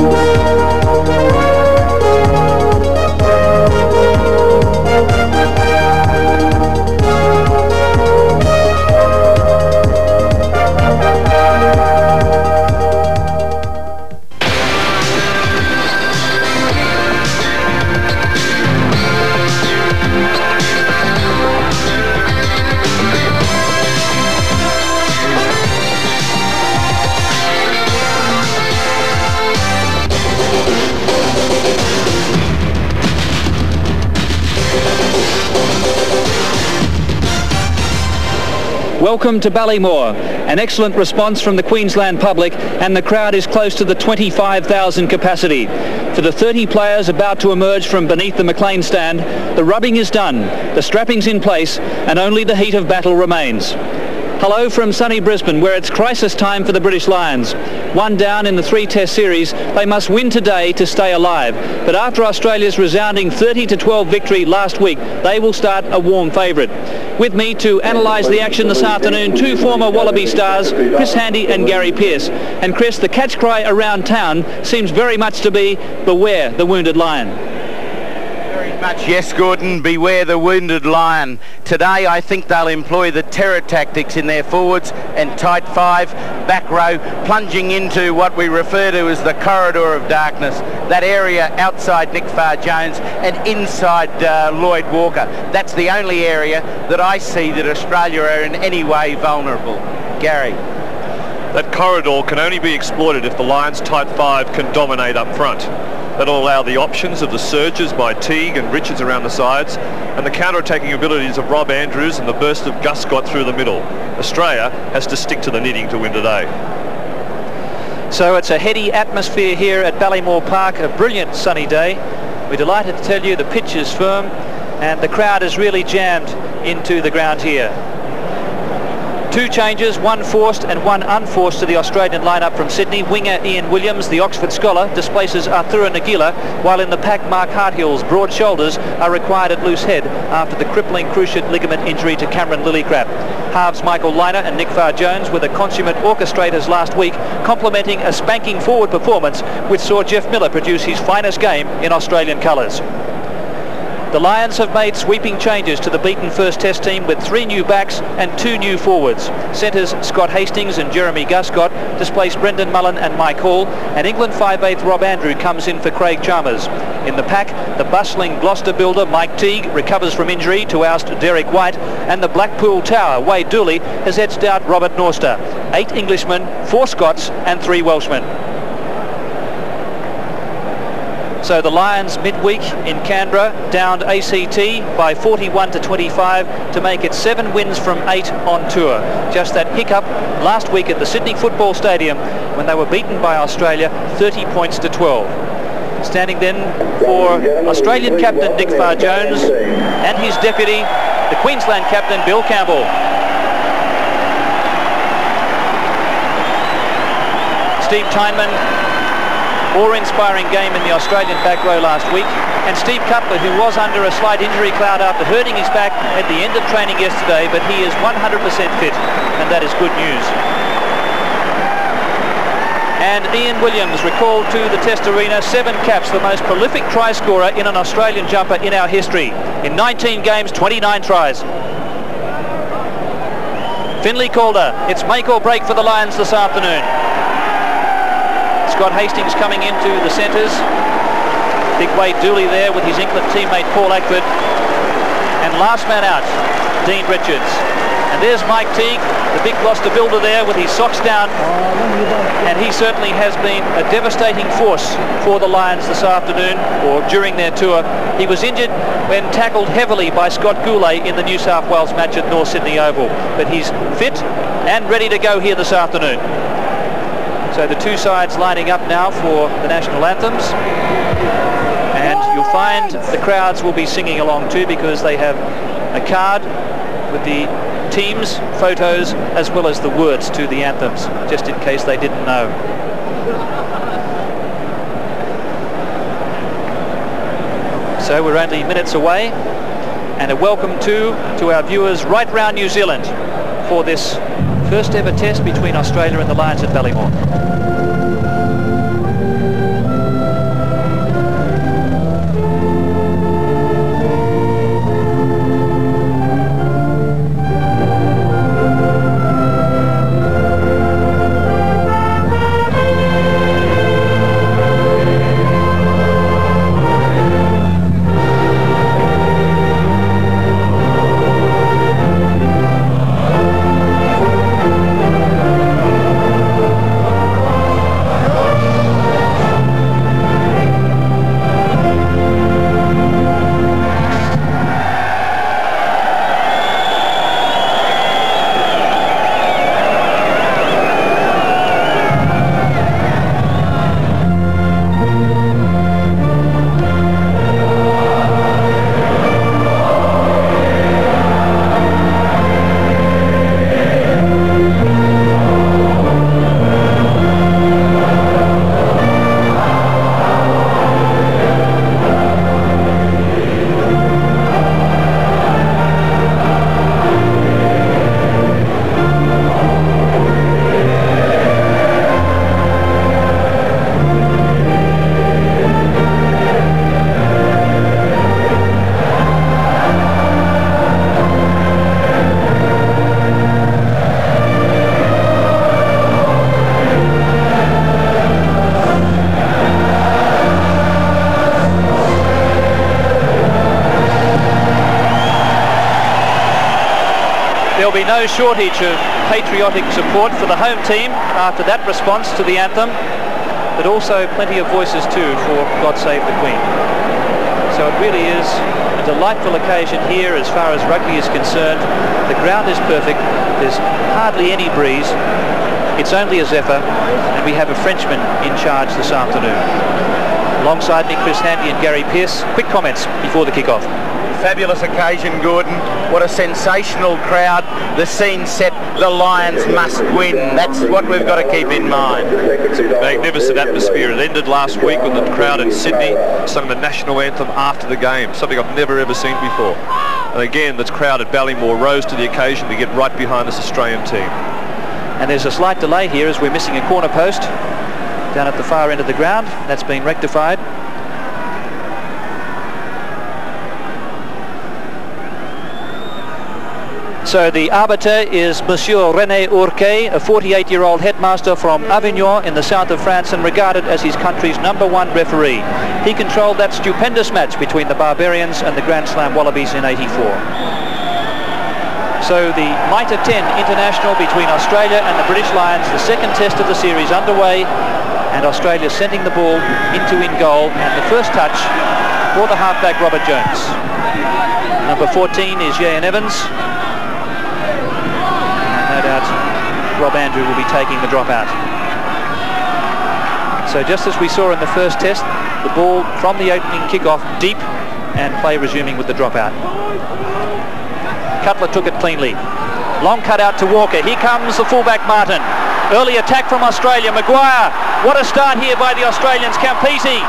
Música Welcome to Ballymore. An excellent response from the Queensland public and the crowd is close to the 25,000 capacity. For the 30 players about to emerge from beneath the McLean stand, the rubbing is done, the strapping's in place and only the heat of battle remains. Hello from sunny Brisbane, where it's crisis time for the British Lions. One down in the three-test series, they must win today to stay alive. But after Australia's resounding 30-12 victory last week, they will start a warm favourite. With me to analyse the action this afternoon, two former Wallaby stars, Chris Handy and Gary Pearce. And Chris, the catch cry around town seems very much to be, beware the wounded lion much, yes, Gordon. Beware the wounded lion. Today, I think they'll employ the terror tactics in their forwards and tight five, back row, plunging into what we refer to as the corridor of darkness, that area outside Nick Farr-Jones and inside uh, Lloyd Walker. That's the only area that I see that Australia are in any way vulnerable. Gary. That corridor can only be exploited if the Lions tight five can dominate up front. That'll allow the options of the surges by Teague and Richards around the sides and the counter-attacking abilities of Rob Andrews and the burst of Guscott through the middle. Australia has to stick to the knitting to win today. So it's a heady atmosphere here at Ballymore Park, a brilliant sunny day. We're delighted to tell you the pitch is firm and the crowd is really jammed into the ground here. Two changes, one forced and one unforced to the Australian lineup from Sydney. Winger Ian Williams, the Oxford scholar, displaces Arthur Nagila, while in the pack Mark Hartill's broad shoulders are required at loose head after the crippling cruciate ligament injury to Cameron Lillicrap. Halves Michael Lynagh and Nick Farr-Jones were the consummate orchestrators last week, complementing a spanking forward performance which saw Jeff Miller produce his finest game in Australian colours. The Lions have made sweeping changes to the beaten first test team with three new backs and two new forwards. Centres Scott Hastings and Jeremy Guscott displace Brendan Mullen and Mike Hall, and England 5'8 Rob Andrew comes in for Craig Chalmers. In the pack, the bustling Gloucester builder Mike Teague recovers from injury to oust Derek White, and the Blackpool Tower Wade Dooley has edged out Robert Norster. Eight Englishmen, four Scots and three Welshmen. So the Lions midweek in Canberra downed ACT by 41 to 25 to make it seven wins from eight on tour. Just that hiccup last week at the Sydney Football Stadium when they were beaten by Australia 30 points to 12. Standing then for Australian captain Nick Farr-Jones and his deputy, the Queensland captain Bill Campbell. Steve Tuynman awe-inspiring game in the Australian back row last week. And Steve Cutler, who was under a slight injury cloud after hurting his back at the end of training yesterday, but he is 100% fit, and that is good news. And Ian Williams recalled to the Test Arena seven caps, the most prolific try scorer in an Australian jumper in our history. In 19 games, 29 tries. Finlay Calder, it's make or break for the Lions this afternoon. Scott Hastings coming into the centres. Big Wade Dooley there with his England teammate Paul Ackford. And last man out, Dean Richards. And there's Mike Teague, the big Gloucester builder there with his socks down. And he certainly has been a devastating force for the Lions this afternoon or during their tour. He was injured when tackled heavily by Scott Gourley in the New South Wales match at North Sydney Oval. But he's fit and ready to go here this afternoon. So the two sides lining up now for the national anthems. And you'll find the crowds will be singing along too because they have a card with the teams, photos, as well as the words to the anthems, just in case they didn't know. So we're only minutes away and a welcome to to our viewers right round New Zealand for this First ever test between Australia and the Lions at Ballymore. No shortage of patriotic support for the home team after that response to the anthem, but also plenty of voices too for God Save the Queen. So it really is a delightful occasion here as far as rugby is concerned. The ground is perfect. There's hardly any breeze. It's only a zephyr, and we have a Frenchman in charge this afternoon. Alongside me, Chris Handy and Gary Pearce. Quick comments before the kick-off fabulous occasion, Gordon. What a sensational crowd. The scene set. The Lions must win. That's what we've got to keep in mind. Magnificent atmosphere. It ended last week when the crowd in Sydney sung the national anthem after the game, something I've never ever seen before. And again, the crowd at Ballymore rose to the occasion to get right behind this Australian team. And there's a slight delay here as we're missing a corner post down at the far end of the ground. That's been rectified. So the arbiter is Monsieur René Hourquet, a 48-year-old headmaster from Avignon in the south of France and regarded as his country's number one referee. He controlled that stupendous match between the Barbarians and the Grand Slam Wallabies in 84. So the Mitre 10 International between Australia and the British Lions, the second test of the series underway, and Australia sending the ball into in goal, and the first touch for the halfback Robert Jones. Number 14 is Ieuan Evans, Rob Andrew will be taking the drop out. So just as we saw in the first test, the ball from the opening kick-off deep and play resuming with the dropout. Cutler took it cleanly. Long cut out to Walker. Here comes the fullback Martin. Early attack from Australia. Maguire. What a start here by the Australians. Campese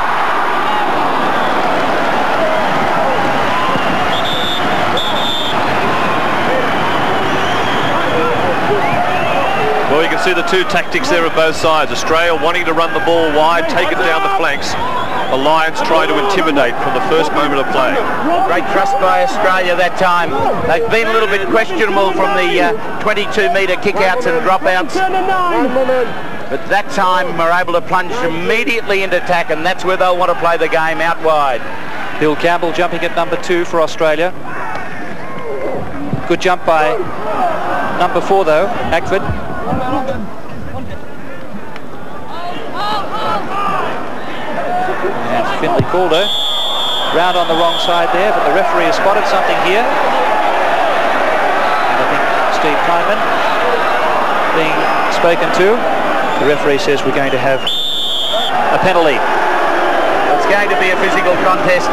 Well, you can see the two tactics there of both sides. Australia wanting to run the ball wide, take it down the flanks. The Lions trying to intimidate from the first moment of play. Great thrust by Australia that time. They've been a little bit questionable from the 22-metre uh, kickouts and dropouts. But that time we're able to plunge immediately into attack and that's where they'll want to play the game out wide. Bill Campbell jumping at number two for Australia. Good jump by number four though, Ackford. And Finlay Calder round on the wrong side there, but the referee has spotted something here. And I think Steve Kleinman being spoken to. The referee says we're going to have a penalty. Going to be a physical contest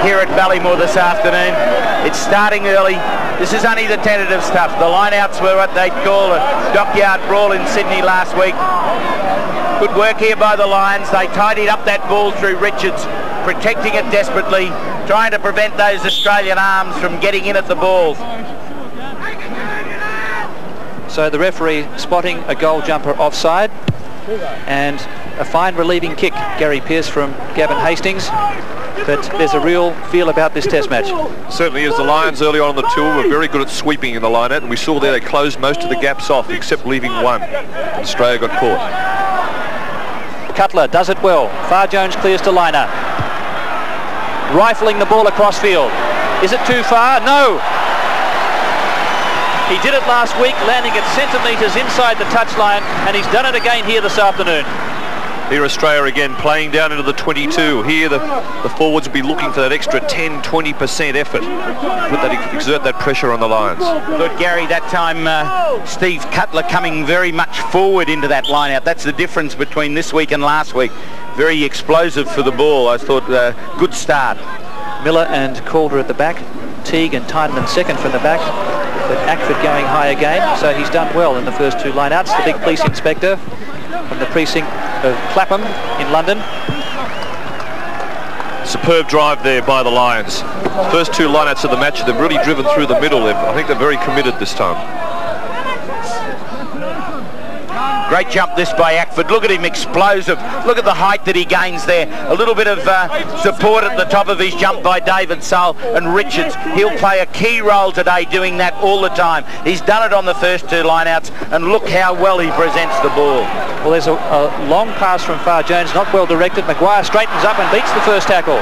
here at Ballymore this afternoon. It's starting early. This is only the tentative stuff. The lineouts were what they'd call a dockyard brawl in Sydney last week. Good work here by the Lions. They tidied up that ball through Richards, protecting it desperately, trying to prevent those Australian arms from getting in at the ball. So the referee spotting a goal jumper offside and a fine relieving kick, Gary Pearce from Gavin Hastings but there's a real feel about this test match. Certainly is. The Lions early on in the tour were very good at sweeping in the line out, and we saw there they closed most of the gaps off except leaving one. Australia got caught. Cutler does it well. Farr-Jones clears to Lynagh. Rifling the ball across field. Is it too far? No. He did it last week, landing at centimetres inside the touchline, and he's done it again here this afternoon. Here Australia again playing down into the 22. Here the, the forwards will be looking for that extra 10, 20% effort. Put that, exert that pressure on the Lions. Good, Gary. That time uh, Steve Cutler coming very much forward into that line out. That's the difference between this week and last week. Very explosive for the ball. I thought uh, good start. Miller and Calder at the back. Teague and Tuynman second from the back. But Ackford going high again. So he's done well in the first two lineouts. The big police inspector from the precinct of Clapham in London. Superb drive there by the Lions. First two lineouts of the match, they've really driven through the middle. I think they're very committed this time. Great jump this by Ackford. Look at him, explosive. Look at the height that he gains there. A little bit of uh, support at the top of his jump by David Sole and Richards. He'll play a key role today doing that all the time. He's done it on the first two lineouts and look how well he presents the ball. Well, there's a, a long pass from Farr-Jones, not well directed. Maguire straightens up and beats the first tackle.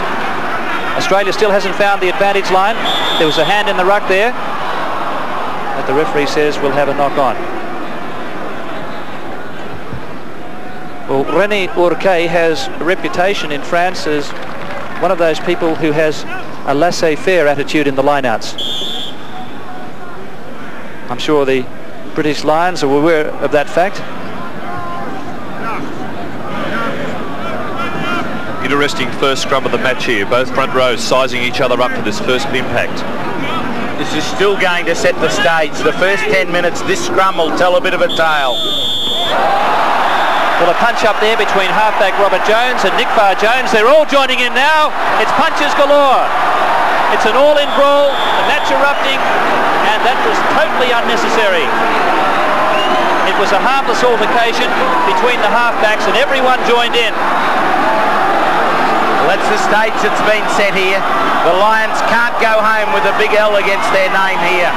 Australia still hasn't found the advantage line. There was a hand in the ruck there. that the referee says will have a knock on. Well, René Hourquet has a reputation in France as one of those people who has a laissez-faire attitude in the lineouts. I'm sure the British Lions are aware of that fact. Interesting first scrum of the match here. Both front rows sizing each other up for this first impact. This is still going to set the stage. The first 10 minutes, this scrum will tell a bit of a tale. Well, a punch up there between halfback Robert Jones and Nick Farr-Jones. They're all joining in now. It's punches galore. It's an all-in brawl, the match erupting, and that was totally unnecessary. It was a harmless altercation between the halfbacks and everyone joined in. Well, that's the stage that's been set here. The Lions can't go home with a big L against their name here.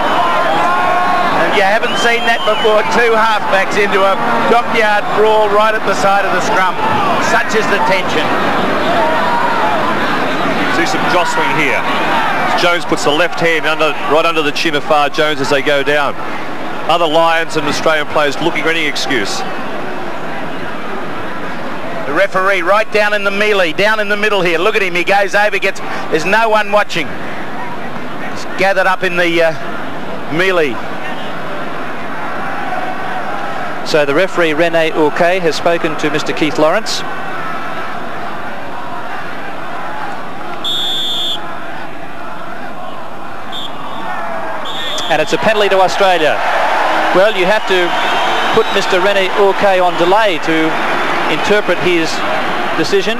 And you haven't seen that before, two halfbacks into a dockyard brawl right at the side of the scrum. Such is the tension. See some jostling here. Jones puts the left hand under, right under the chin of Farr-Jones as they go down. Other Lions and Australian players looking for any excuse. The referee right down in the melee, down in the middle here. Look at him, he goes over, gets, there's no one watching. He's gathered up in the uh, melee. So the referee Rene Hourquet has spoken to Mr Keith Lawrence. And it's a penalty to Australia. Well, you have to put Mr Rene Hourquet on delay to interpret his decision,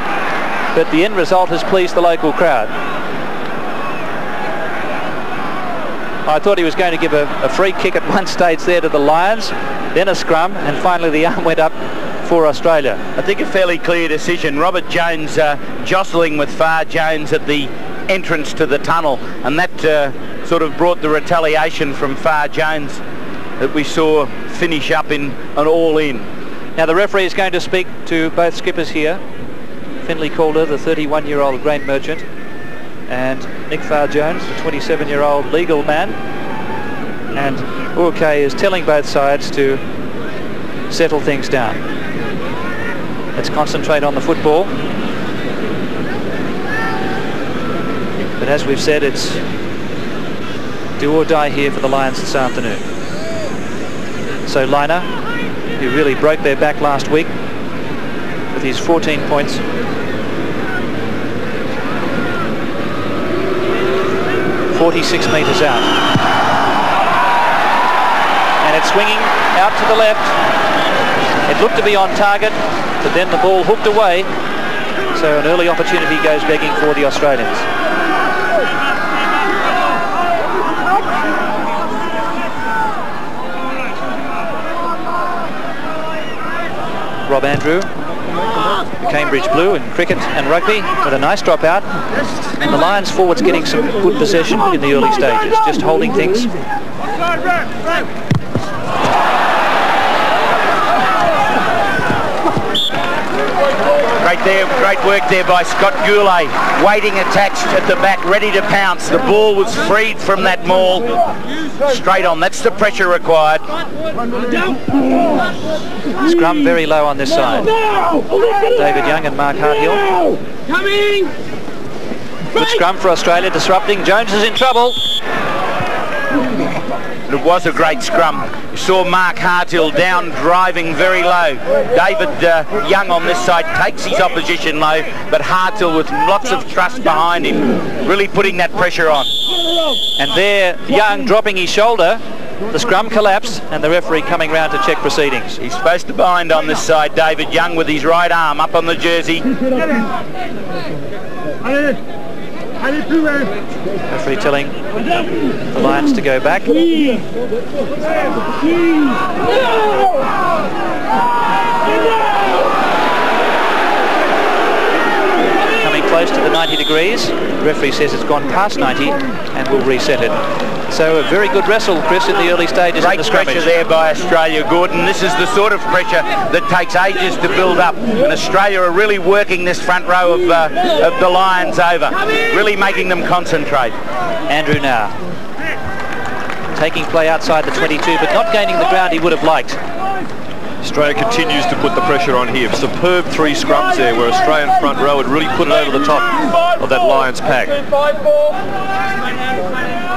but the end result has pleased the local crowd. I thought he was going to give a, a, free kick at one stage there to the Lions, then a scrum, and finally the arm went up for Australia. I think a fairly clear decision. Robert Jones uh, jostling with Farr-Jones at the entrance to the tunnel, and that uh, sort of brought the retaliation from Farr-Jones that we saw finish up in an all-in. Now the referee is going to speak to both skippers here. Finlay Calder, the 31-year-old grain merchant, and Nick Farr-Jones, the 27-year-old legal man. And Hourquet is telling both sides to settle things down. Let's concentrate on the football. But as we've said, it's do or die here for the Lions this afternoon. So Lynagh, who really broke their back last week with his 14 points 46 metres out. And it's swinging out to the left. It looked to be on target, but then the ball hooked away. So an early opportunity goes begging for the Australians. Rob Andrew Cambridge Blue in cricket and rugby with a nice dropout. And the Lions forwards getting some good possession in the early stages, just holding things. Great there, great work there by Scott Gourley, waiting attached at the back, ready to pounce. The ball was freed from that maul, straight on. That's the pressure required. Scrum very low on this side. David Young and Mark Hartill. Coming! Good scrum for Australia, disrupting. Jones is in trouble. It was a great scrum. You saw Mark Hartill down driving very low. David uh, Young on this side takes his opposition low, but Hartill with lots of trust behind him, really putting that pressure on. And there, Young dropping his shoulder. The scrum collapsed and the referee coming round to check proceedings. He's supposed to bind on this side, David Young with his right arm up on the jersey. Referee telling the Lions to go back. Coming close to the 90 degrees. The referee says it's gone past 90 and will reset it. So a very good wrestle, Chris, in the early stages Great of the pressure there by Australia, Gordon. This is the sort of pressure that takes ages to build up. And Australia are really working this front row of, uh, of the Lions over, really making them concentrate. Andrew now. taking play outside the 22, but not gaining the ground he would have liked. Australia continues to put the pressure on here. Superb three scrums there where Australian front row had really put it over the top of that Lions pack.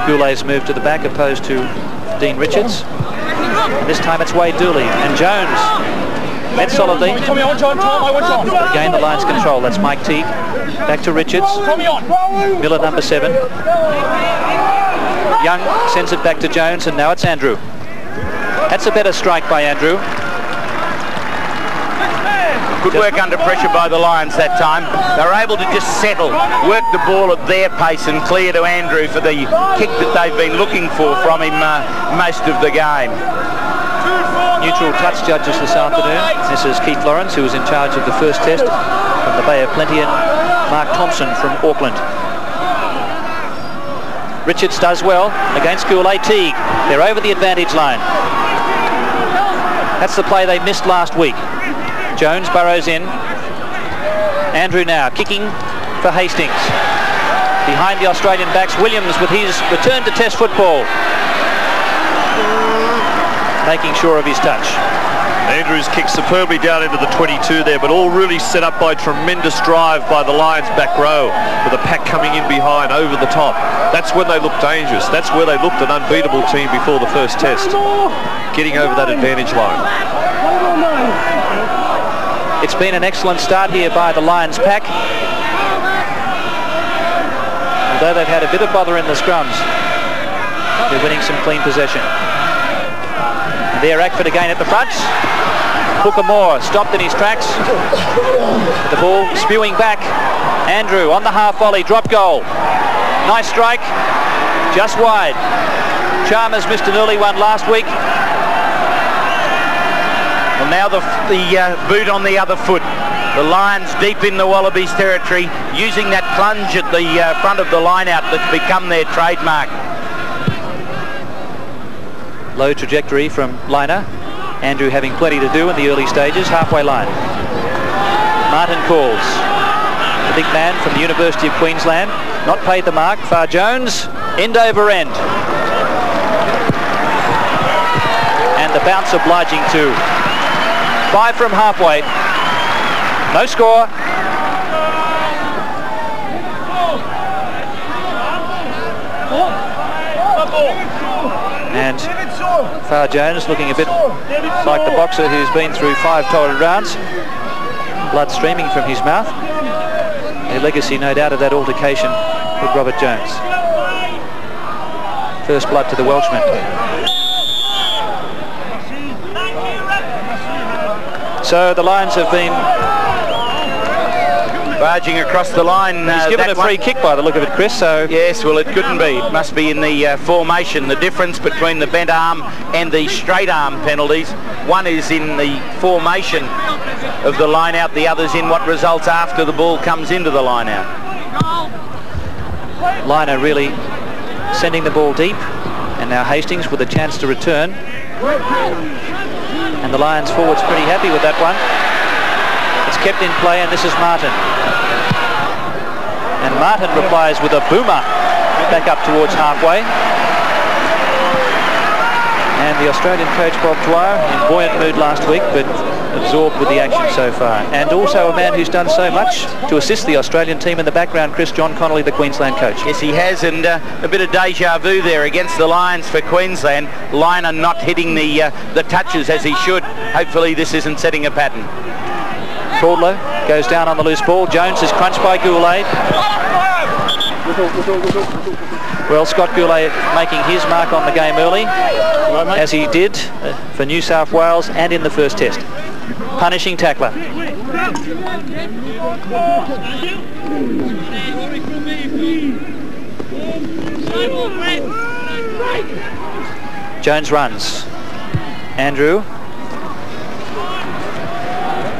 Gourley's moved to the back opposed to Dean Richards. And this time it's Wade Dooley and Jones. Met solidly. Again the Lions control. That's Mike Teague. Back to Richards. Miller number seven. Young sends it back to Jones and now it's Andrew. That's a better strike by Andrew. Good work under pressure by the Lions that time. They were able to just settle, work the ball at their pace and clear to Andrew for the kick that they've been looking for from him uh, most of the game. Neutral touch judges this afternoon. This is Keith Lawrence, who was in charge of the first test from the Bay of Plenty, and Mark Thompson from Auckland. Richards does well against Gourley Teague. They're over the advantage line. That's the play they missed last week. Jones burrows in. Andrew now kicking for Hastings. Behind the Australian backs, Williams with his return to test football. Making sure of his touch. Andrews kicked superbly down into the 22 there, but all really set up by tremendous drive by the Lions back row, with a pack coming in behind over the top. That's when they looked dangerous. That's where they looked an unbeatable team before the first test, getting over that advantage line. It's been an excellent start here by the Lions pack. Although they've had a bit of bother in the scrums, they're winning some clean possession. And there Ackford again at the front. Booker Moore stopped in his tracks. The ball spewing back. Andrew on the half volley, drop goal. Nice strike, just wide. Chalmers missed an early one last week. Well, now the, the uh, boot on the other foot. The Lions deep in the Wallabies territory, using that plunge at the uh, front of the line out that's become their trademark. Low trajectory from Lynagh. Andrew having plenty to do in the early stages, halfway line. Martin calls. The big man from the University of Queensland. Not paid the mark. Farr-Jones, end over end. And the bounce obliging too. Five from halfway. No score. And Farr-Jones looking a bit like the boxer who's been through five total rounds. Blood streaming from his mouth. A legacy, no doubt, of that altercation with Robert Jones. First blood to the Welshman. So the Lions have been barging across the line. Uh, He's given a free one. kick by the look of it, Chris. So yes, well, it couldn't be. It must be in the uh, formation. The difference between the bent arm and the straight arm penalties. One is in the formation of the line out. The other's in what results after the ball comes into the line out. Lynagh really sending the ball deep, and now Hastings with a chance to return. And the Lions forwards pretty happy with that one. It's kept in play, and this is Martin. And Martin replies with a boomer back up towards halfway. And the Australian coach Bob Dwyer in buoyant mood last week, but absorbed with the action so far. And also a man who's done so much to assist the Australian team in the background, Chris John Connolly, the Queensland coach. Yes, he has, and uh, a bit of deja vu there against the Lions for Queensland. Lynagh not hitting the, uh, the touches as he should. Hopefully this isn't setting a pattern. Caldlow goes down on the loose ball. Jones is crunched by Gourley. Well, Scott Gourley making his mark on the game early, as he did uh, for New South Wales and in the first test. Punishing tackler. Jones runs. Andrew.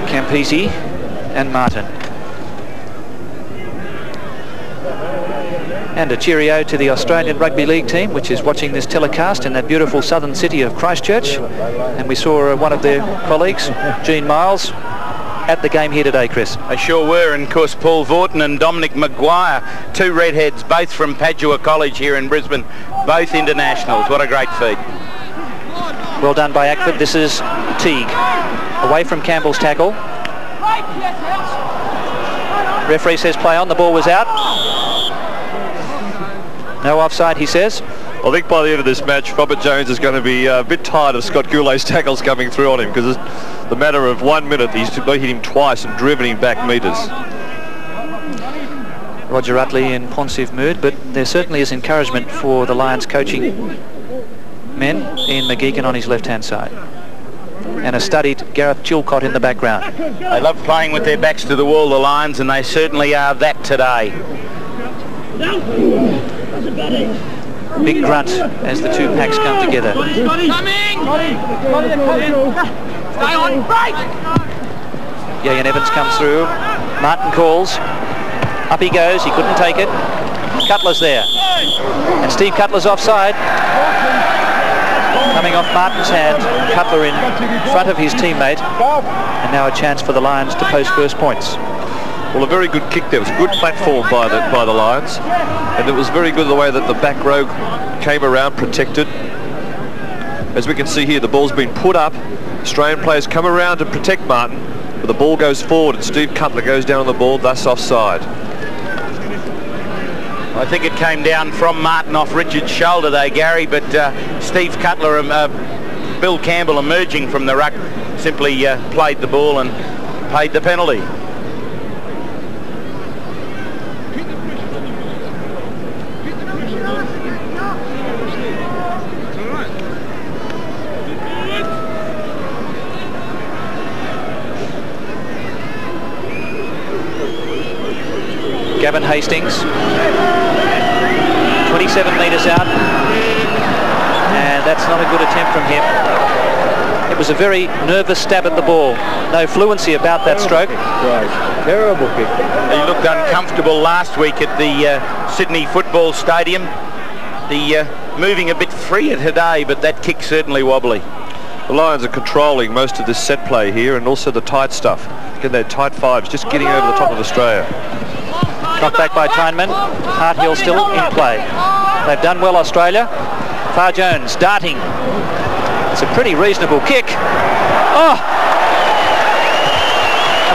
Campese and Martin. And a cheerio to the Australian Rugby League team, which is watching this telecast in that beautiful southern city of Christchurch. And we saw uh, one of their colleagues, Gene Miles, at the game here today, Chris. They sure were, and of course Paul Vautin and Dominic Maguire, two redheads, both from Padua College here in Brisbane, both internationals. What a great feat. Well done by Ackford. This is Teague. Away from Campbell's tackle. Referee says play on. The ball was out. No offside, he says. I think by the end of this match, Robert Jones is going to be uh, a bit tired of Scott Gourley's tackles coming through on him because it's the matter of one minute, he's hit him twice and driven him back metres. Roger Uttley in pensive mood, but there certainly is encouragement for the Lions coaching men. Ian McGeechan on his left-hand side. And a studied Gareth Chilcott in the background. They love playing with their backs to the wall, the Lions, and they certainly are that today. Big grunt as the two packs come together. Coming! Stay on, break! Ieuan Evans comes through. Martin calls. Up he goes. He couldn't take it. Cutler's there. And Steve Cutler's offside. Coming off Martin's hand. Cutler in front of his teammate. And now a chance for the Lions to post first points. Well, a very good kick there. It was a good platform by the by the Lions, and it was very good the way that the back row came around, protected. As we can see here, the ball's been put up. Australian players come around to protect Martin, but the ball goes forward, and Steve Cutler goes down on the ball, thus offside. I think it came down from Martin off Richard's shoulder though, Gary, but uh, Steve Cutler and uh, Bill Campbell emerging from the ruck simply uh, played the ball and paid the penalty. Gavin Hastings. 27 metres out. And that's not a good attempt from him. It was a very nervous stab at the ball. No fluency about that stroke. Right. Terrible kick. He looked uncomfortable last week at the uh, Sydney Football Stadium. The uh, moving a bit freer today, but that kick certainly wobbly. The Lions are controlling most of this set play here and also the tight stuff. Again, their tight fives, just getting over the top of Australia. Knocked back by Tuynman. Hartill still in play. They've done well, Australia. Farr-Jones darting. It's a pretty reasonable kick. Oh!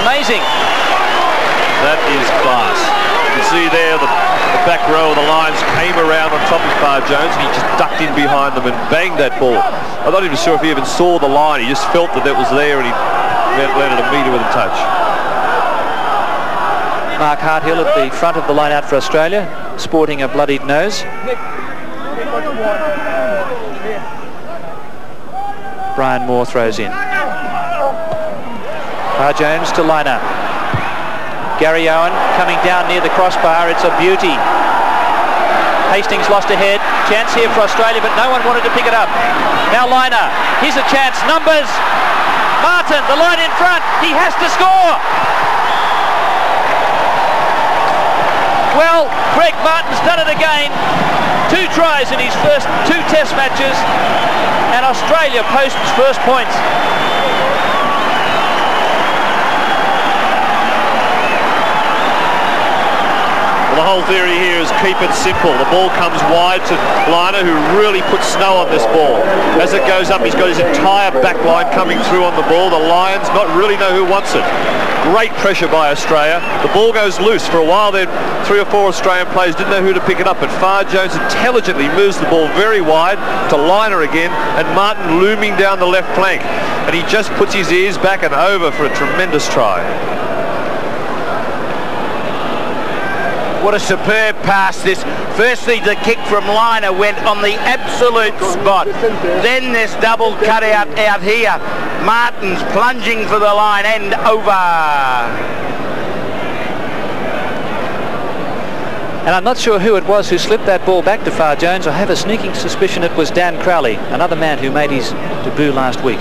Amazing. That is class. You can see there the, the back row of the Lions came around on top of Farr-Jones and he just ducked in behind them and banged that ball. I'm not even sure if he even saw the line. He just felt that that was there and he landed a metre with a touch. Mark Hartill at the front of the line out for Australia, sporting a bloodied nose. Brian Moore throws in. Farr-Jones to Lynagh. Gary Owen coming down near the crossbar. It's a beauty. Hastings lost ahead. Chance here for Australia, but no one wanted to pick it up. Now Lynagh. Here's a chance. Numbers. Martin, the line in front. He has to score. Well, Greg Martin's done it again. Two tries in his first two test matches and Australia posts first points. The whole theory here is keep it simple. The ball comes wide to Lynagh, who really puts snow on this ball. As it goes up, he's got his entire back line coming through on the ball. The Lions not really know who wants it. Great pressure by Australia. The ball goes loose. For a while there, three or four Australian players didn't know who to pick it up, but Farr-Jones intelligently moves the ball very wide to Lynagh again, and Martin looming down the left flank. And he just puts his ears back and over for a tremendous try. What a superb pass this. Firstly, the kick from Lynagh went on the absolute spot. Then this double cutout out here. Martin's plunging for the line and over. And I'm not sure who it was who slipped that ball back to Farr-Jones. I have a sneaking suspicion it was Dan Crowley, another man who made his debut last week.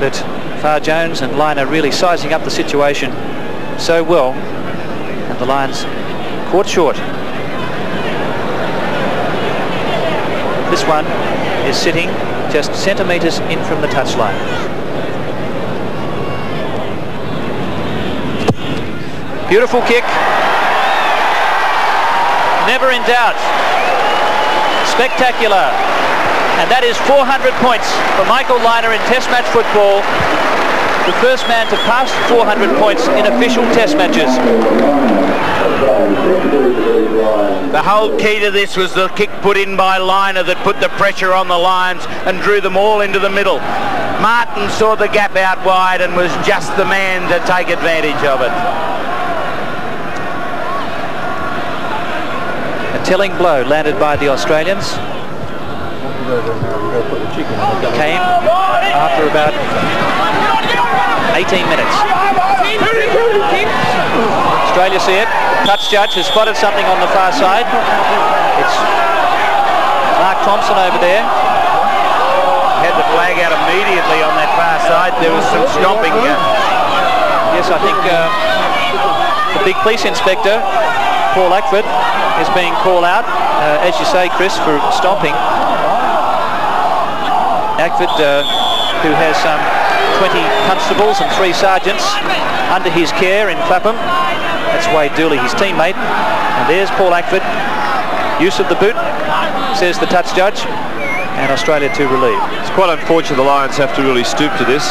But Farr-Jones and Lynagh really sizing up the situation so well. And the Lions caught short. This one is sitting just centimetres in from the touchline. Beautiful kick. Never in doubt. Spectacular. And that is 400 points for Michael Lynagh in Test match football. The first man to pass 400 points in official Test matches. The whole key to this was the kick put in by Lynagh that put the pressure on the Lions and drew them all into the middle. Martin saw the gap out wide and was just the man to take advantage of it. A telling blow landed by the Australians. Came after about 18 minutes. Australia see it. Touch judge has spotted something on the far side. It's Mark Thompson over there. Had the flag out immediately on that far side. There was some stomping. Here. Yes, I think uh, the big police inspector, Paul Ackford, is being called out, uh, as you say, Chris, for stomping. Ackford, uh, who has some 20 constables and three sergeants under his care in Clapham. That's Wade Dooley, his teammate. And there's Paul Ackford. Use of the boot, says the touch judge. And Australia to relieve. It's quite unfortunate the Lions have to really stoop to this.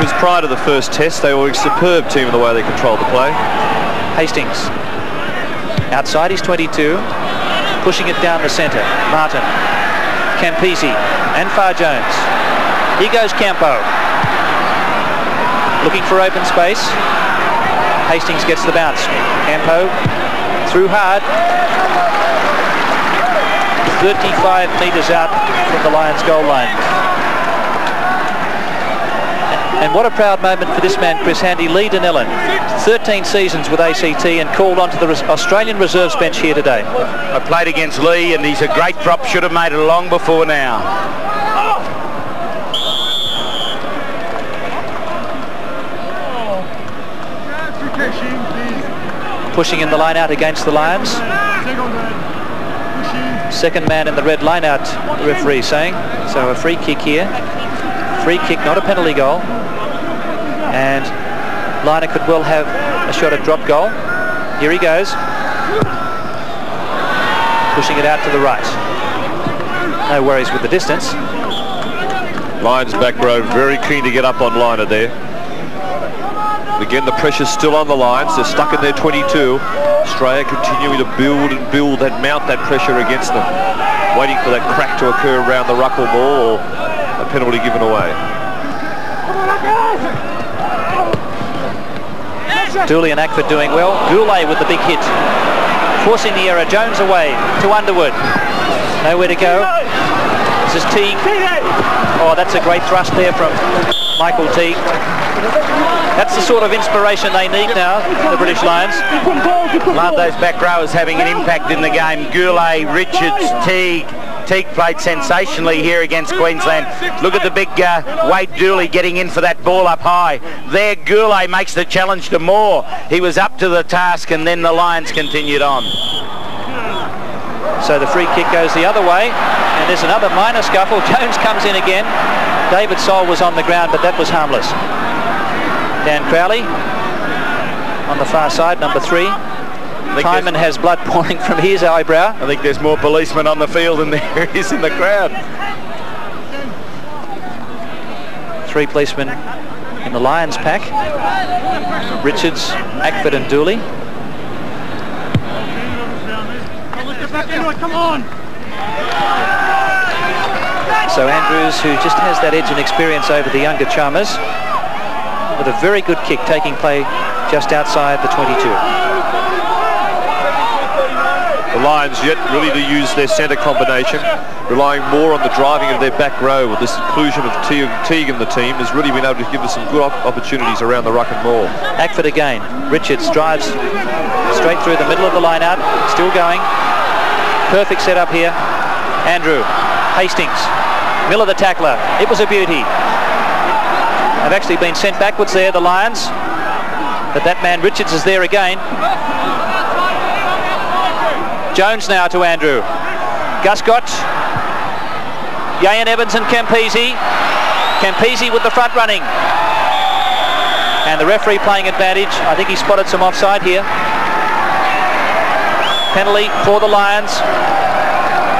Because prior to the first test, they were a superb team in the way they controlled the play. Hastings. Outside he's 22. Pushing it down the centre. Martin. Campese and Farr-Jones. Here goes Campo. Looking for open space. Hastings gets the bounce. Campo through hard. 35 metres out from the Lions goal line. And what a proud moment for this man, Chris Handy, Leigh Donnellan. 13 seasons with ACT and called onto the Australian reserves bench here today. I played against Leigh and he's a great prop. Should have made it long before now. Pushing in the line out against the Lions. Second man in the red line out, the referee saying. So a free kick here. Free kick, not a penalty goal. And Lynagh could well have a shot at drop goal. Here he goes. Pushing it out to the right. No worries with the distance. Lions back row very keen to get up on Lynagh there. Again, the pressure's still on the Lions. They're stuck in their 22. Australia continuing to build and build and mount that pressure against them. Waiting for that crack to occur around the ruckle ball or a penalty given away. Dooley and Ackford doing well. Gourley with the big hit. Forcing the error. Jones away to Underwood. Nowhere to go. This is Teague. Oh, that's a great thrust there from Michael Teague. That's the sort of inspiration they need now, the British Lions. Love those back rowers having an impact in the game. Gourley, Richards, Teague. Teague played sensationally here against Queensland. Look at the big uh, Wade Dooley getting in for that ball up high. There, Gourley makes the challenge to Moore. He was up to the task and then the Lions continued on. So the free kick goes the other way there's another minor scuffle. Jones comes in again. David Sole was on the ground but that was harmless. Dan Crowley on the far side, number three. Tuynman has blood pouring from his eyebrow. I think there's more policemen on the field than there is in the crowd. Three policemen in the Lions pack. Richards, Ackford and Dooley. Come on! So Andrews, who just has that edge and experience over the younger Chalmers, with a very good kick taking play just outside the 22. The Lions yet really to use their centre combination, relying more on the driving of their back row. With this inclusion of Teague in the team has really been able to give us some good opportunities around the ruck and more. Ackford again. Richards drives straight through the middle of the line out. Still going. Perfect setup here. Andrew. Hastings. Miller the tackler. It was a beauty. They've actually been sent backwards there, the Lions. But that man Richards is there again. Jones now to Andrew. Guscott. Ieuan Evans and Campese. Campese with the front running. And And the referee playing advantage. I think he spotted some offside here. Penalty for the Lions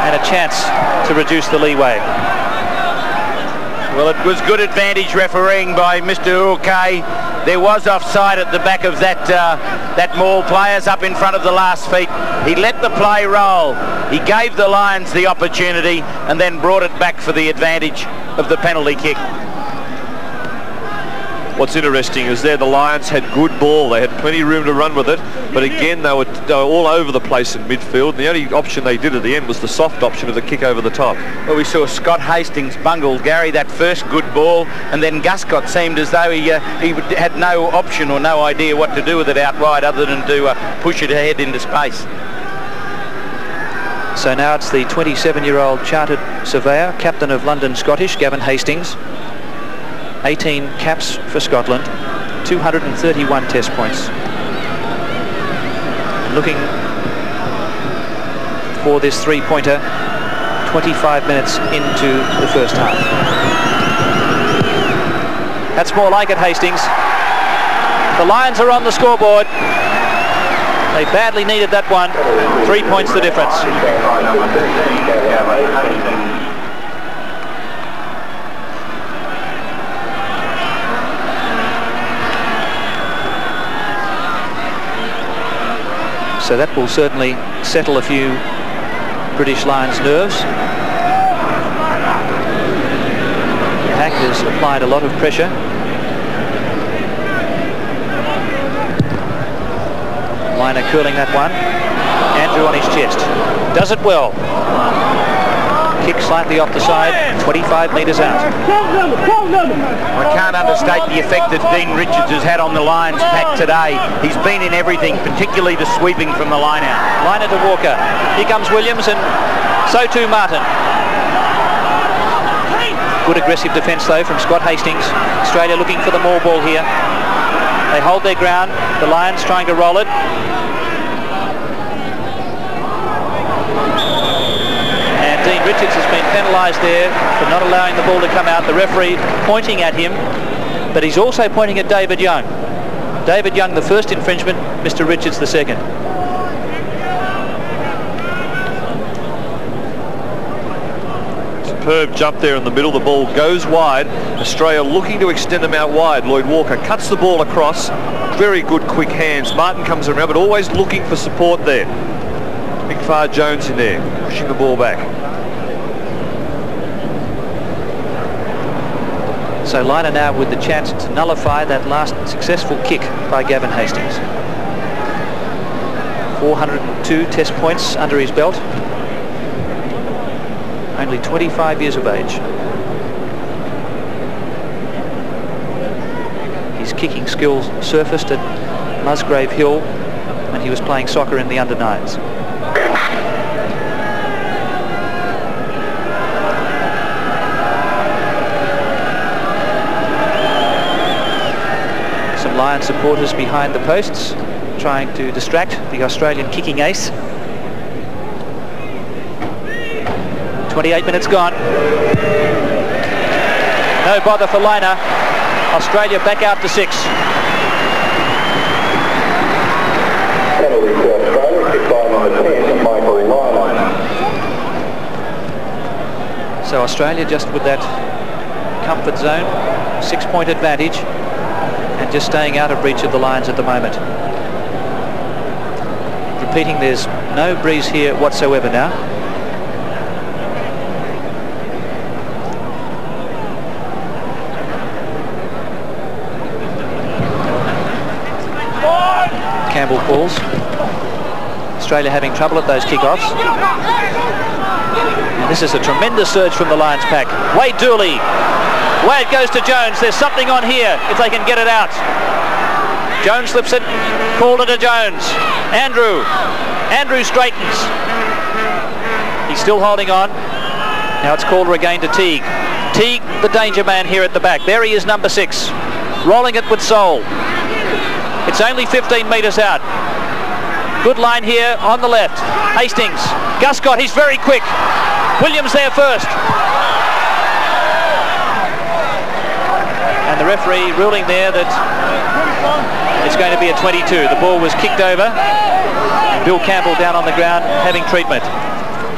and a chance to reduce the leeway. Well, it was good advantage refereeing by Mr. Hourquet. There was offside at the back of that uh, that Maul players up in front of the last feet. He let the play roll. He gave the Lions the opportunity and then brought it back for the advantage of the penalty kick. What's interesting is there the Lions had good ball. They had plenty of room to run with it. But again, they were, they were all over the place in midfield. And the only option they did at the end was the soft option of the kick over the top. Well, we saw Scott Hastings bungle Gary that first good ball. And then Guscott seemed as though he, uh, he had no option or no idea what to do with it outright other than to uh, push it ahead into space. So now it's the 27-year-old chartered surveyor, captain of London Scottish, Gavin Hastings. 18 caps for Scotland, 231 test points. Looking for this three-pointer 25 minutes into the first half. That's more like it, Hastings. The Lions are on the scoreboard. They badly needed that one. Three points the difference. So that will certainly settle a few British Lions nerves. Hack has applied a lot of pressure. Lynagh curling that one. Andrew on his chest. Does it well. Kick slightly off the side, 25 metres out. I can't understate the effect that Dean Richards has had on the Lions pack today. He's been in everything, particularly the sweeping from the line out. Lynagh to Walker. Here comes Williams and so too Martin. Good aggressive defence though from Scott Hastings. Australia looking for the more ball here. They hold their ground. The Lions trying to roll it. Dean Richards has been penalised there for not allowing the ball to come out. The referee pointing at him, but he's also pointing at David Young. David Young the first infringement, Mr Richards the second. Superb jump there in the middle. The ball goes wide. Australia looking to extend them out wide. Lloyd Walker cuts the ball across. Very good quick hands. Martin comes around, but always looking for support there. Big Farr-Jones in there, pushing the ball back. So Lynagh now with the chance to nullify that last successful kick by Gavin Hastings. 402 test points under his belt. Only 25 years of age. His kicking skills surfaced at Musgrave Hill when he was playing soccer in the under-9s. Lion supporters behind the posts trying to distract the Australian kicking ace. 28 minutes gone. No bother for Lynagh. Australia back out to six. So Australia just with that comfort zone, six-point advantage and just staying out of reach of the Lions at the moment. Repeating, there's no breeze here whatsoever now. Campbell calls. Australia having trouble at those kickoffs. And this is a tremendous surge from the Lions pack. Wade Dooley Wade goes to Jones. There's something on here if they can get it out. Jones slips it. Called it to Jones. Andrew. Andrew straightens. He's still holding on. Now it's Calder again to Teague. Teague, the danger man here at the back. There he is, number six. Rolling it with Sole. It's only 15 metres out. Good line here on the left. Hastings. Guscott, he's very quick. Williams there first. And the referee ruling there that it's going to be a 22. The ball was kicked over. And Bill Campbell down on the ground having treatment.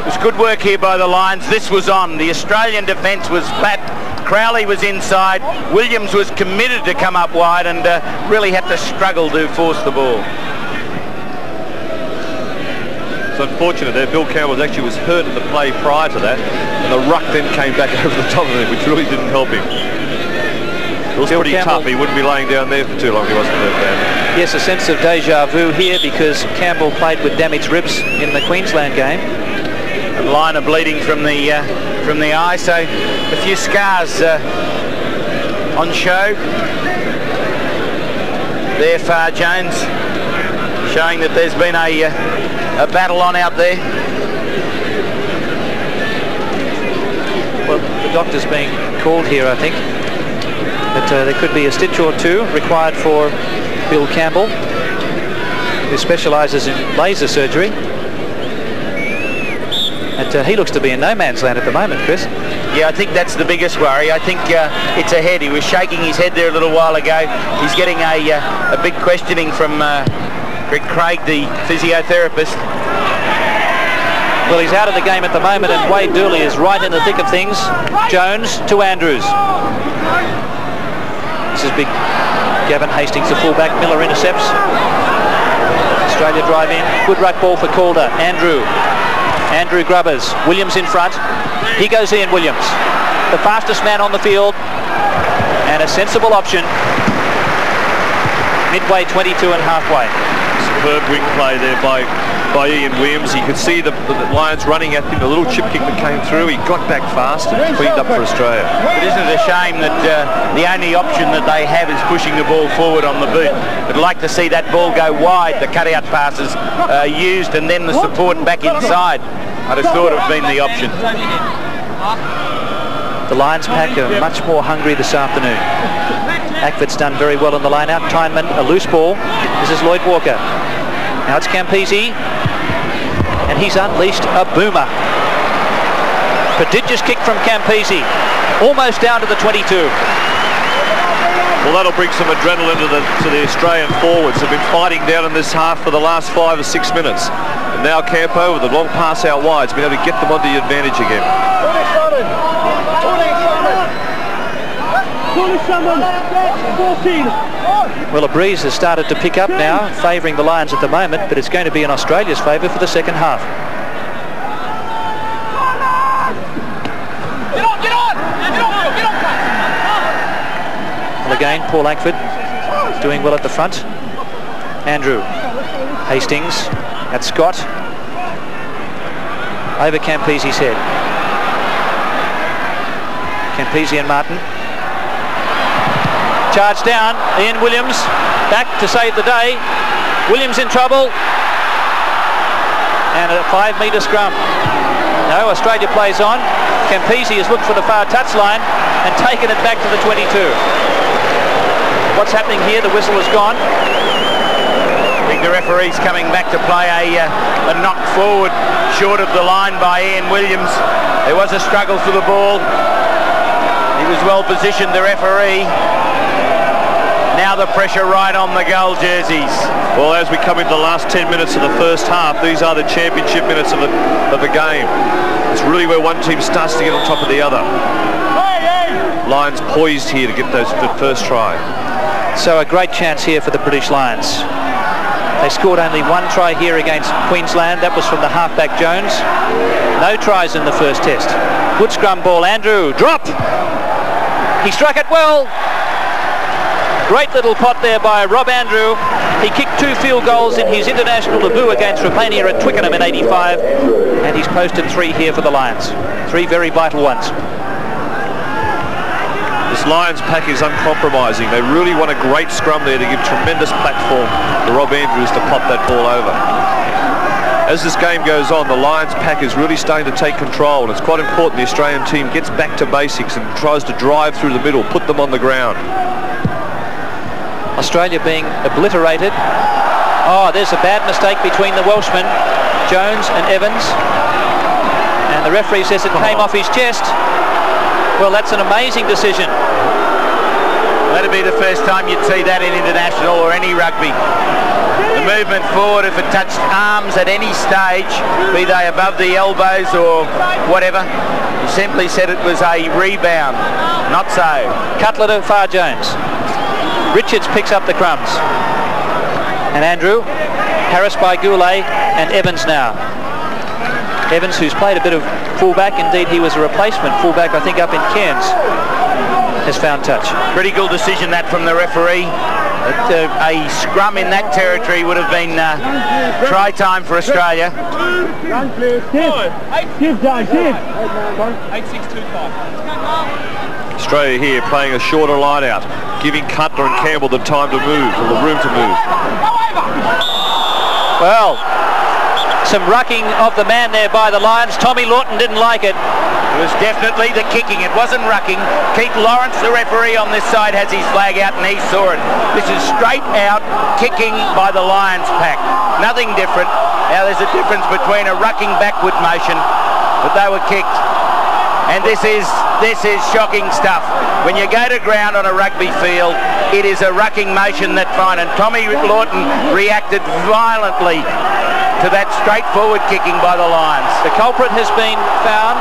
It was good work here by the Lions. This was on. The Australian defence was flat. Crowley was inside. Williams was committed to come up wide and uh, really had to struggle to force the ball. It's unfortunate there. Bill Campbell actually was hurt in the play prior to that, and the ruck then came back over the top of him, which really didn't help him. It was Bill pretty Campbell- tough. He wouldn't be laying down there for too long. if He wasn't hurt bad. Yes, a sense of deja vu here because Campbell played with damaged ribs in the Queensland game. And line of bleeding from the uh, from the eye, so a few scars uh, on show. There, Farr-Jones, showing that there's been a uh, a battle on out there. Well, the doctor's being called here, I think. But uh, there could be a stitch or two required for Bill Campbell, who specialises in laser surgery. And uh, he looks to be in no man's land at the moment, Chris. Yeah, I think that's the biggest worry. I think uh, it's a head. He was shaking his head there a little while ago. He's getting a, uh, a big questioning from uh, Greg Craig, the physiotherapist. Well, he's out of the game at the moment, and Wade Dooley is right in the thick of things. Jones to Andrews. Is big. Gavin Hastings, the fullback. Miller intercepts. Australia drive in. Good ruck ball for Calder. Andrew. Andrew Grubbers. Williams in front. He goes in, Williams. The fastest man on the field. And a sensible option. Midway 22 and halfway. Superb wing play there by by Ian Williams. You could see the, the Lions running at him. A little chip kick that came through. He got back fast and cleaned up for Australia. But isn't it a shame that uh, the only option that they have is pushing the ball forward on the boot? I'd like to see that ball go wide, the cutout passes uh, used, and then the support back inside. I'd have thought it would have been the option. The Lions pack are much more hungry this afternoon. Ackford's done very well in the line-out. Tuynman, a loose ball. This is Lloyd Walker. Now it's Campese. And he's unleashed a boomer. Prodigious kick from Campese. Almost down to the 22. Well, that'll bring some adrenaline to the, to the Australian forwards. They've been fighting down in this half for the last five or six minutes. And now Campo, with a long pass out wide, has been able to get them onto the advantage again. Well, a breeze has started to pick up now, favouring the Lions at the moment, but it's going to be in Australia's favour for the second half. Get on, get on! Get on, get on! Well, again, Paul Ackford doing well at the front. Andrew Hastings at Scott. Over Campese's head. Campese and Martin. Charge down. Ian Williams back to save the day. Williams in trouble. And a five metre scrum. No, Australia plays on. Campese has looked for the far touchline and taken it back to the 22. What's happening here? The whistle has gone. I think the referee's coming back to play a, uh, a knock forward short of the line by Ian Williams. There was a struggle for the ball. He was well positioned, the referee. Now the pressure right on the goal jerseys. Well, as we come into the last 10 minutes of the first half, these are the championship minutes of the, of the game. It's really where one team starts to get on top of the other. Lions poised here to get those first try. So a great chance here for the British Lions. They scored only one try here against Queensland. That was from the halfback Jones. No tries in the first test. Good scrum ball. Andrew, drop. He struck it well. Great little pot there by Rob Andrew. He kicked two field goals in his international debut against Romania at Twickenham in 85. And he's posted three here for the Lions. Three very vital ones. This Lions pack is uncompromising. They really want a great scrum there to give tremendous platform for Rob Andrews to pop that ball over. As this game goes on, the Lions pack is really starting to take control, and it's quite important the Australian team gets back to basics and tries to drive through the middle, put them on the ground. Australia being obliterated. Oh, there's a bad mistake between the Welshmen, Jones and Evans. And the referee says it came off his chest. Well, that's an amazing decision. That'd be the first time you'd see that in international or any rugby. The movement forward, if it touched arms at any stage, be they above the elbows or whatever, he simply said it was a rebound. Not so. Cutler to Farr-Jones. Richards picks up the crumbs. And Andrew, Harris by Gourley, and Evans now. Evans, who's played a bit of fullback, indeed he was a replacement fullback, I think, up in Cairns, has found touch. Critical decision that from the referee. That, uh, a scrum in that territory would have been uh, try time for Australia. Australia here playing a shorter line out, giving Cutler and Campbell the time to move, or the room to move. Well, some rucking of the man there by the Lions. Tommy Lawton didn't like it. It was definitely the kicking. It wasn't rucking. Keith Lawrence, the referee on this side, has his flag out and he saw it. This is straight out kicking by the Lions pack. Nothing different. Now there's a difference between a rucking backward motion, but they were kicked. And this is this is shocking stuff. When you go to ground on a rugby field, it is a rucking motion that fine. And Tommy Lawton reacted violently to that straightforward kicking by the Lions. The culprit has been found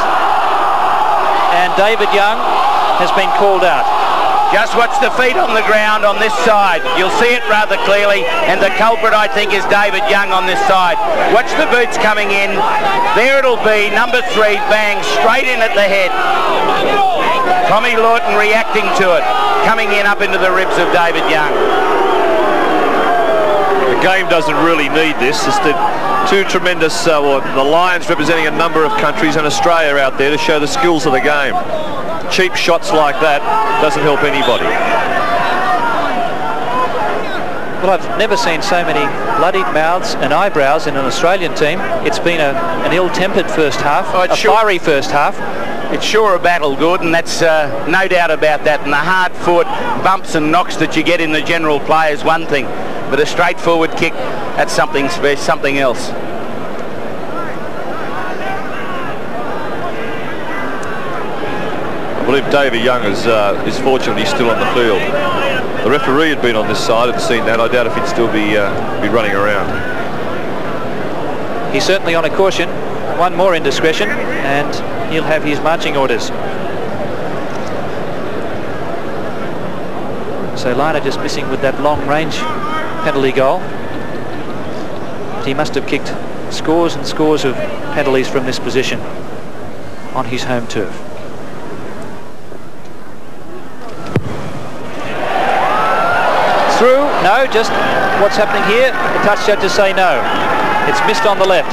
and David Young has been called out. Just watch the feet on the ground on this side. You'll see it rather clearly. And the culprit, I think, is David Young on this side. Watch the boots coming in. There it'll be. Number three, bang, straight in at the head. Tommy Lawton reacting to it. Coming in up into the ribs of David Young. The game doesn't really need this. It's the two tremendous, uh, well, the Lions representing a number of countries and Australia out there to show the skills of the game. Cheap shots like that doesn't help anybody. Well, I've never seen so many bloodied mouths and eyebrows in an Australian team. It's been a, an ill-tempered first half, Oh, it's a sure- fiery first half. It's sure a battle, Gordon. That's uh, no doubt about that. And the hard fought bumps and knocks that you get in the general play is one thing, but a straightforward kick, that's something something else. Believe David Young is, uh, is fortunate he's still on the field. The referee had been on this side and seen that. I doubt if he'd still be, uh, be running around. He's certainly on a caution. One more indiscretion and he'll have his marching orders. So Lynagh just missing with that long range penalty goal. But he must have kicked scores and scores of penalties from this position on his home turf. Through? No, just what's happening here? The touch judges say no. It's missed on the left.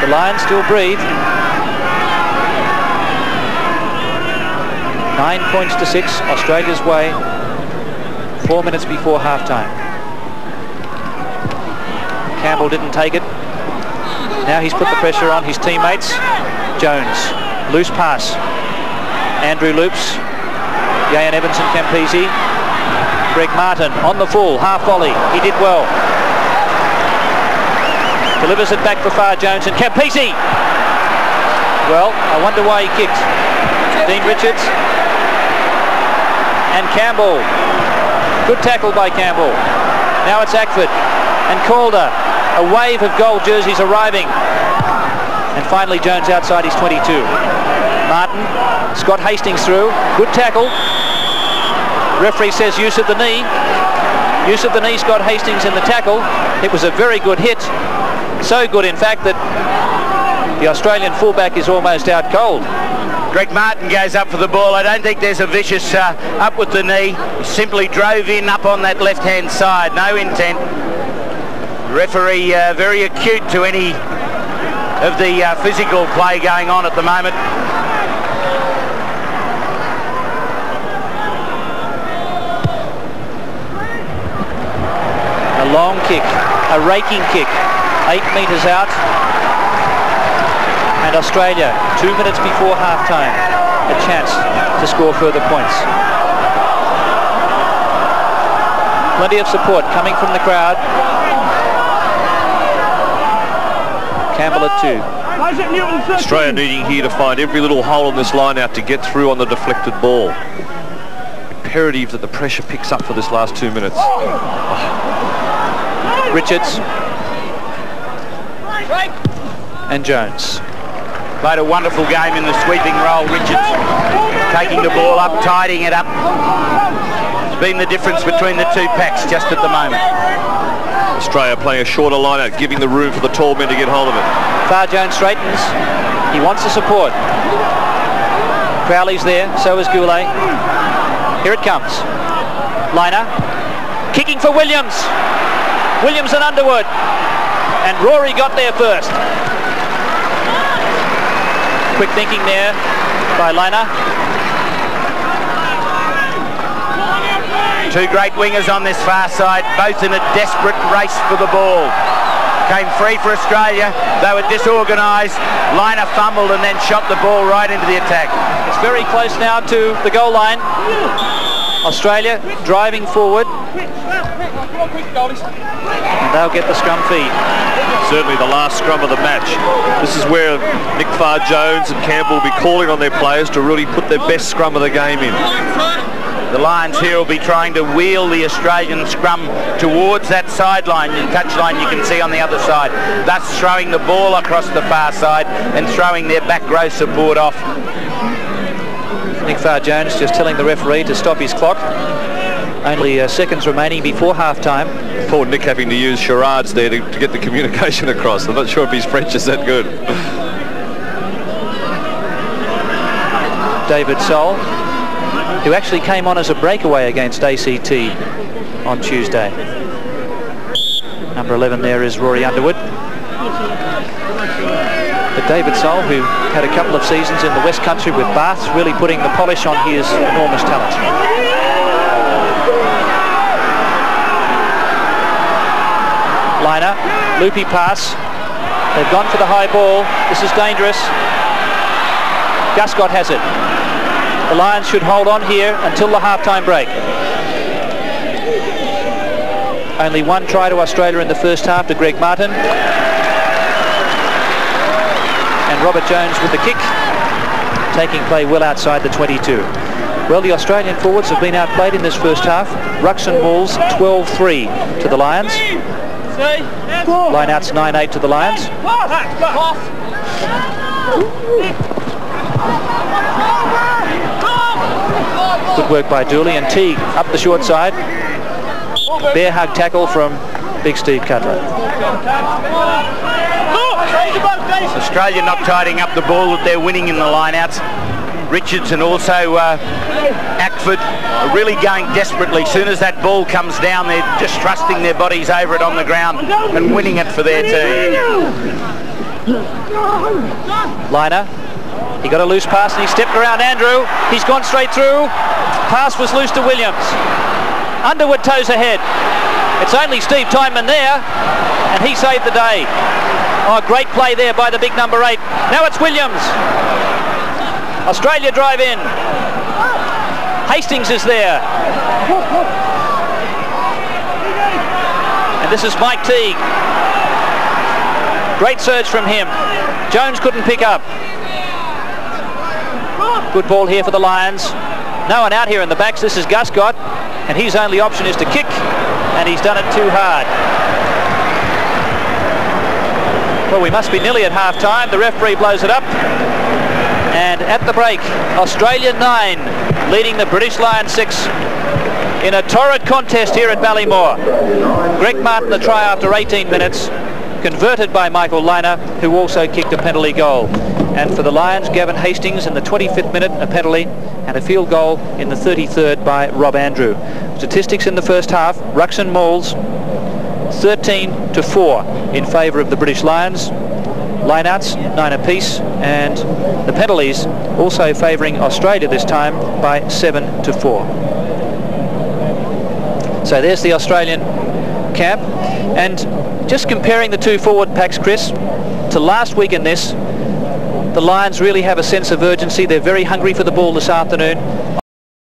The Lions still breathe. Nine points to six, Australia's way. Four minutes before halftime. Campbell didn't take it. Now he's put the pressure on his teammates. Jones, loose pass. Andrew loops. Yayan Evans and Campese. Greg Martin on the full, half volley. He did well. Delivers it back for Farr Jones and Campese. Well, I wonder why he kicked. Dean Richards and Campbell. Good tackle by Campbell. Now it's Ackford and Calder. A wave of gold jerseys arriving. And finally Jones outside his 22. Martin, Scott Hastings through. Good tackle. Referee says use of the knee. Use of the knee, Scott Hastings in the tackle. It was a very good hit. So good, in fact, that the Australian fullback is almost out cold. Greg Martin goes up for the ball. I don't think there's a vicious uh, up with the knee. He simply drove in up on that left-hand side. No intent. Referee uh, very acute to any of the uh, physical play going on at the moment. Long kick, a raking kick, eight metres out. And Australia, two minutes before halftime, a chance to score further points. Plenty of support coming from the crowd. Campbell at two. Australia needing here to find every little hole in this line out to get through on the deflected ball. Imperative that the pressure picks up for this last two minutes. Oh. Richards. And Jones. Played a wonderful game in the sweeping role, Richards. Taking the ball up, tidying it up. It's been the difference between the two packs just at the moment. Australia playing a shorter line out, giving the room for the tall men to get hold of it. Farr Jones straightens. He wants the support. Crowley's there, so is Gourley. Here it comes. Lynagh. Kicking for Williams. Williams and Underwood. And Rory got there first. Quick thinking there by Lynagh. Two great wingers on this far side, both in a desperate race for the ball. Came free for Australia. They were disorganised. Lynagh fumbled and then shot the ball right into the attack. It's very close now to the goal line. Australia driving forward. And they'll get the scrum feed. Certainly the last scrum of the match. This is where Nick Farr-Jones and Campbell will be calling on their players to really put their best scrum of the game in. The Lions here will be trying to wheel the Australian scrum towards that sideline, the touchline you can see on the other side, thus throwing the ball across the far side and throwing their back row support off. Nick Farr-Jones just telling the referee to stop his clock. Only uh, seconds remaining before half-time. Poor Nick having to use charades there to, to get the communication across. I'm not sure if his French is that good. David Sole, who actually came on as a breakaway against ACT on Tuesday. Number 11 there is Rory Underwood. But David Sole, who had a couple of seasons in the West Country with Bath, really putting the polish on his enormous talent. Lynagh, loopy pass. They've gone for the high ball. This is dangerous. Guscott has it. The Lions should hold on here until the halftime break. Only one try to Australia in the first half to Greg Martin. And Robert Jones with the kick, taking play well outside the 22. Well, the Australian forwards have been outplayed in this first half. Ruxon Bulls 12-3 to the Lions. Line outs 9-8 to the Lions. Good work by Dooley and Teague up the short side. Bear hug tackle from Big Steve Cutler. Australia not tidying up the ball that they're winning in the lineouts. Richards and also uh, Ackford are really going desperately. Soon as that ball comes down, they're just thrusting their bodies over it on the ground and winning it for their team. Lynagh. He got a loose pass and he stepped around Andrew. He's gone straight through. Pass was loose to Williams. Underwood toes ahead. It's only Steve Tuynman there and he saved the day. Oh, great play there by the big number eight. Now it's Williams. Australia drive in. Hastings is there. And this is Mike Teague. Great surge from him. Jones couldn't pick up. Good ball here for the Lions. No one out here in the backs. This is Guscott. And his only option is to kick. And he's done it too hard. Well, we must be nearly at half-time. The referee blows it up. And at the break, Australia 9 leading the British Lions 6 in a torrid contest here at Ballymore. Greg Martin the try after 18 minutes, converted by Michael Lynagh, who also kicked a penalty goal. And for the Lions, Gavin Hastings in the 25th minute, a penalty, and a field goal in the 33rd by Rob Andrew. Statistics in the first half, Ruxon Mauls 13 to 4 in favour of the British Lions. Lineouts, nine apiece, and the penalties also favouring Australia this time by seven to four. So there's the Australian camp. And just comparing the two forward packs, Chris, to last week in this, the Lions really have a sense of urgency. They're very hungry for the ball this afternoon.